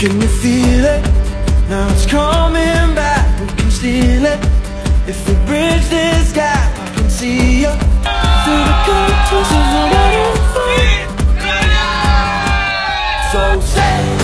Can you feel it? Now it's coming back, we can steal it. If we bridge this gap, I can see you Through the contours of what I do So say